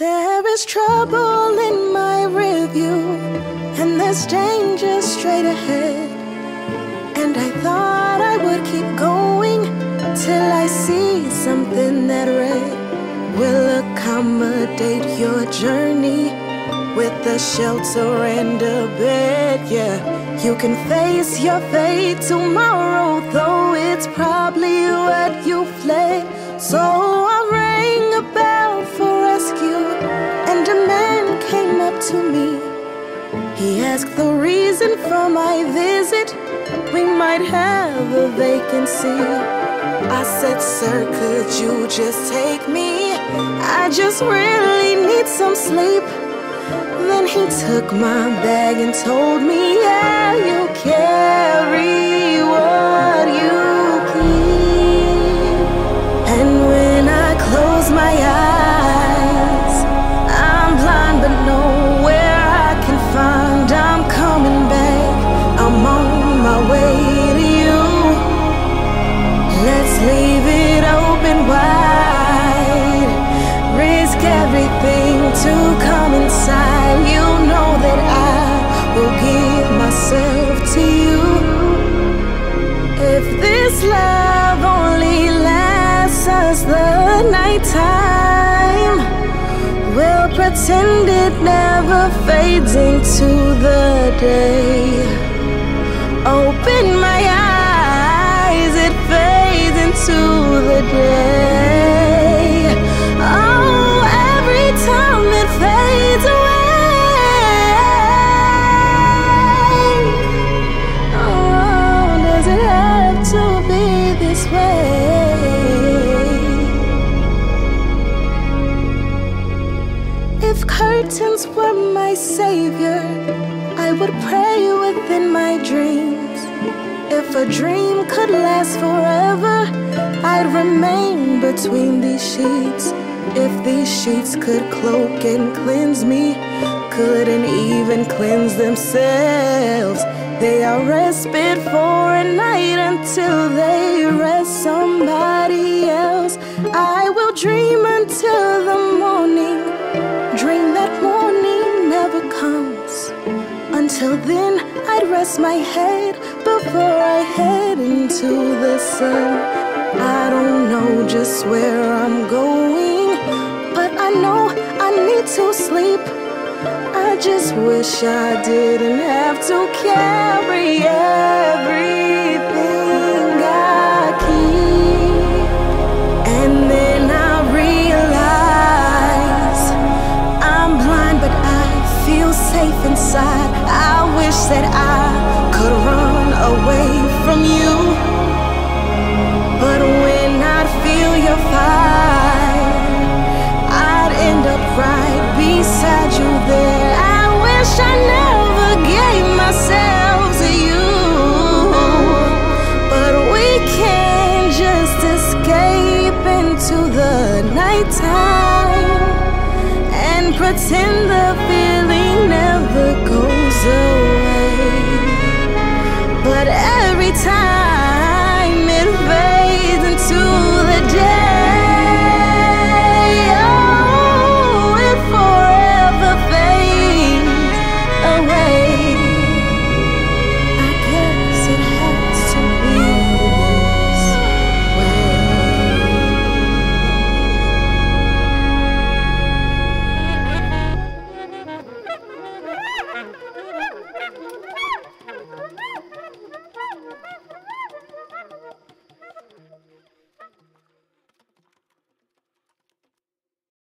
There is trouble in my review, and there's danger straight ahead. And I thought I would keep going till I see something that read will accommodate your journey with a shelter and a bed. Yeah, you can face your fate tomorrow, though it's probably what you to me. He asked the reason for my visit. We might have a vacancy. I said, Sir, could you just take me? I just really need some sleep. Then he took my bag and told me, Yeah, you carry what to come inside. You know that I will give myself to you. If this love only lasts us the nighttime, we'll pretend it never fades into the day. Open my eyes, it fades into the day. If curtains were my savior, I would pray within my dreams. If a dream could last forever, I'd remain between these sheets. If these sheets could cloak and cleanse me, couldn't even cleanse themselves. They are respite for a night until they rest somebody else. I will dream until the morning. Dream that morning never comes. Until then, I'd rest my head before I head into the sun. I don't know just where I'm going, but I know I need to sleep. Just wish I didn't have to carry everything I keep. And then I realize I'm blind, but I feel safe inside. I wish that I could run away from you. But when into the nighttime and pretend the feeling never goes away.